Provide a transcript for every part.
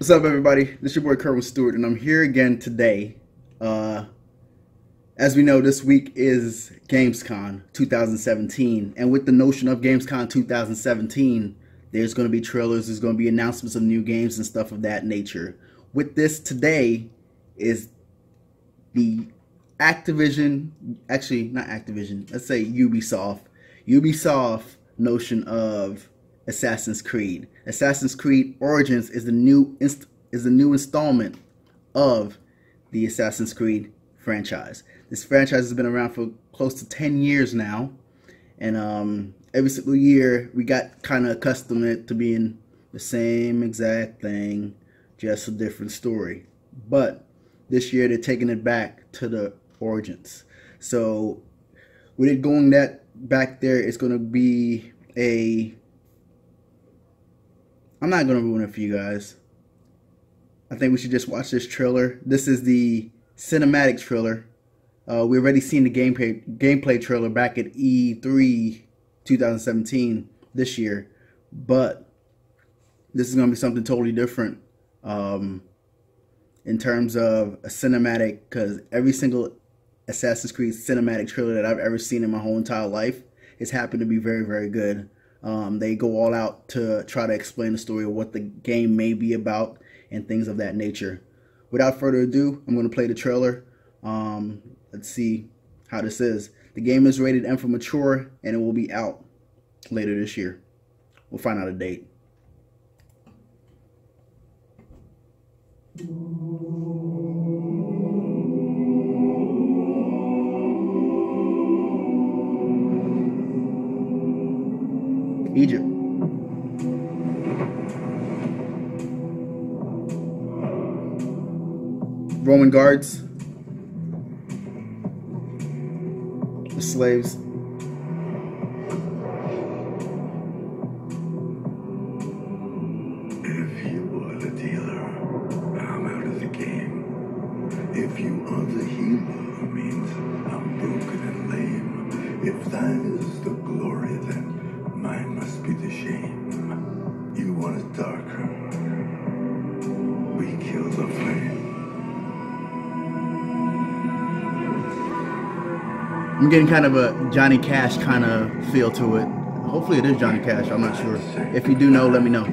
What's up, everybody? This is your boy Kerwin Stewart, and I'm here again today. Uh, as we know, this week is Gamescom 2017, and with the notion of Gamescom 2017, there's going to be trailers, there's going to be announcements of new games and stuff of that nature. With this today is the Activision, actually not Activision, let's say Ubisoft, Ubisoft notion of Assassin's Creed. Assassin's Creed Origins is the new inst- is the new installment of the Assassin's Creed franchise. This franchise has been around for close to 10 years now, and um, every single year we got kind of accustomed to being the same exact thing, just a different story. But this year they're taking it back to the origins. So with it going that back there, it's going to be a I'm not gonna ruin it for you guys. I think we should just watch this trailer. This is the cinematic trailer. Uh, we already seen the gameplay gameplay trailer back at E3 2017 this year, but this is gonna be something totally different um, in terms of a cinematic. Because every single Assassin's Creed cinematic trailer that I've ever seen in my whole entire life has happened to be very, very good. Um, they go all out to try to explain the story of what the game may be about and things of that nature. Without further ado, I'm going to play the trailer. Um, let's see how this is. The game is rated M for mature and it will be out later this year. We'll find out a date. Roman guards. The slaves. If I'm getting kind of a Johnny Cash kind of feel to it. Hopefully it is Johnny Cash. I'm not sure. If you do know, let me know.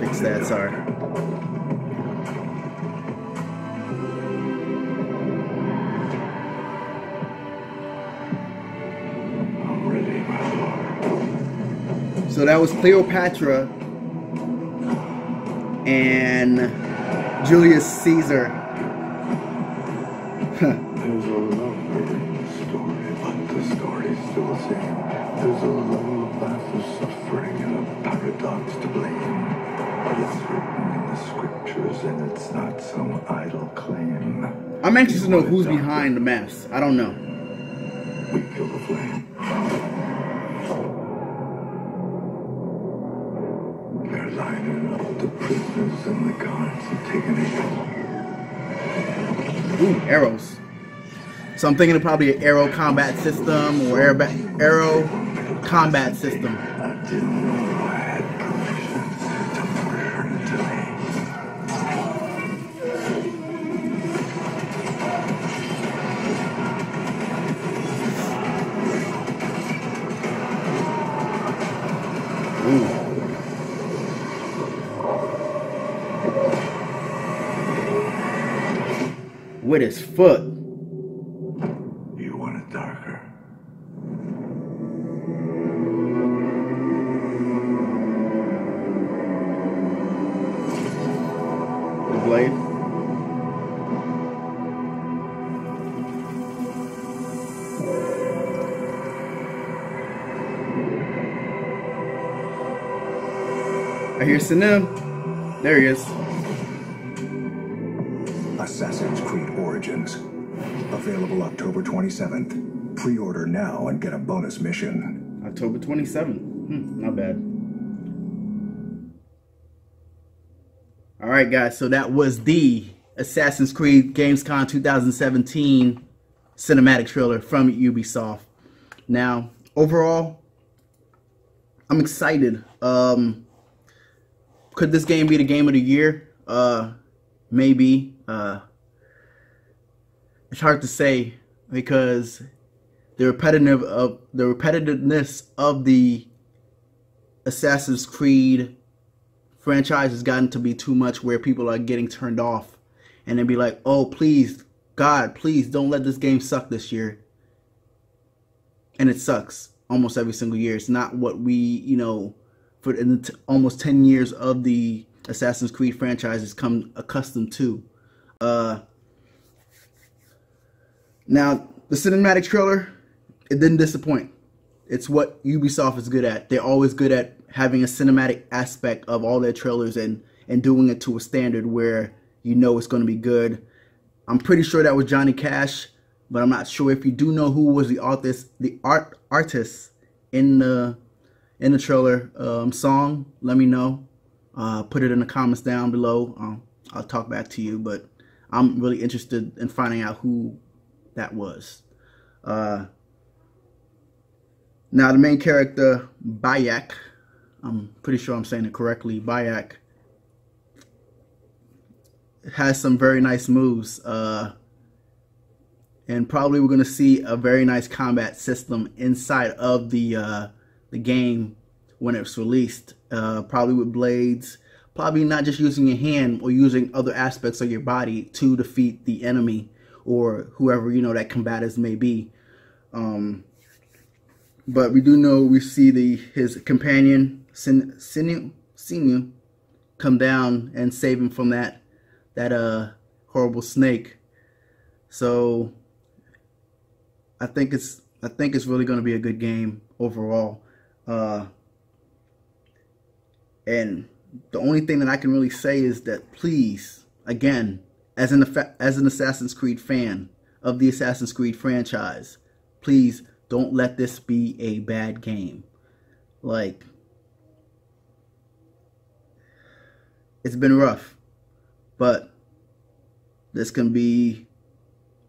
Fix that. name. So that was Cleopatra and Julius Caesar. There's a lover in the story, but the story's still the same. There's a lullaby for suffering and a paradox to blame. But it's written in the scriptures and it's not some idle claim. I'm anxious to know who's behind the mess. I don't know. Ooh, arrows. So I'm thinking of probably an arrow combat system or arrow combat system. With his foot. You want it darker? The blade. I hear Sanem. There he is. Available October 27th. Pre-order now and get a bonus mission. October 27th. Hmm, not bad. All right, guys. So that was the Assassin's Creed Gamescom 2017 cinematic trailer from Ubisoft. Now, overall, I'm excited. Um, could this game be the game of the year? Uh, maybe. Uh, it's hard to say because the repetitive of the repetitiveness of the Assassin's Creed franchise has gotten to be too much where people are getting turned off and then be like, "Oh, please, God, please don't let this game suck this year." And it sucks almost every single year. It's not what we, you know, for t- almost 10 years of the Assassin's Creed franchise has come accustomed to. Uh now, the cinematic trailer, it didn't disappoint. It's what Ubisoft is good at. They're always good at having a cinematic aspect of all their trailers and and doing it to a standard where you know it's going to be good. I'm pretty sure that was Johnny Cash, but I'm not sure if you do know who was the artist, the art artist in the in the trailer um, song. Let me know. Uh, put it in the comments down below. Um, I'll talk back to you, but I'm really interested in finding out who that was. Uh, now the main character Bayek, I'm pretty sure I'm saying it correctly. Bayek, has some very nice moves. Uh, and probably we're going to see a very nice combat system inside of the uh, the game when it's released. Uh, probably with blades, probably not just using your hand or using other aspects of your body to defeat the enemy or whoever you know that combatants may be. Um, but we do know we see the his companion Sin, Sinu, Sinu come down and save him from that that uh horrible snake. So I think it's I think it's really going to be a good game overall. Uh, and the only thing that I can really say is that please, again, as an as an Assassin's Creed fan of the Assassin's Creed franchise, please don't let this be a bad game. Like it's been rough, but this can be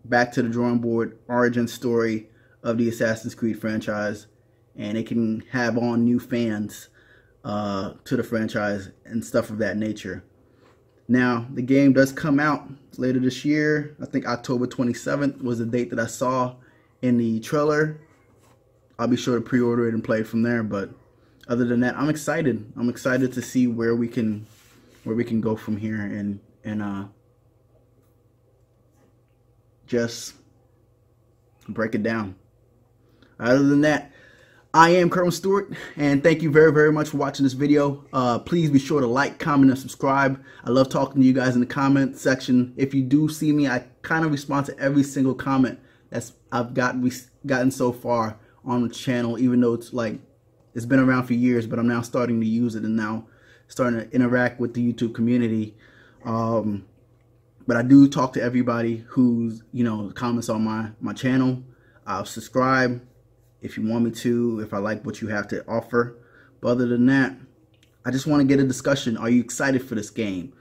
back to the drawing board origin story of the Assassin's Creed franchise, and it can have on new fans uh, to the franchise and stuff of that nature. Now, the game does come out later this year. I think October 27th was the date that I saw in the trailer. I'll be sure to pre-order it and play it from there. But other than that, I'm excited. I'm excited to see where we can where we can go from here and and uh just break it down. Other than that, I am Kerwin Stewart, and thank you very, very much for watching this video. Uh, please be sure to like, comment, and subscribe. I love talking to you guys in the comment section. If you do see me, I kind of respond to every single comment that's I've gotten gotten so far on the channel, even though it's like it's been around for years, but I'm now starting to use it and now starting to interact with the YouTube community. Um, but I do talk to everybody who's you know comments on my my channel. I'll subscribe if you want me to, if I like what you have to offer. But other than that, I just want to get a discussion. Are you excited for this game?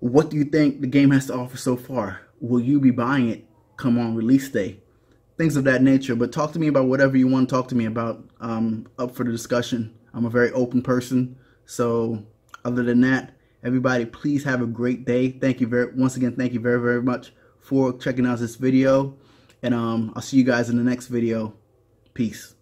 What do you think the game has to offer so far? Will you be buying it come on release day? Things of that nature. But talk to me about whatever you want to talk to me about. Um, up for the discussion. I'm a very open person. So other than that, everybody please have a great day. Thank you very once again, thank you very, very much for checking out this video. And um, I'll see you guys in the next video. Peace.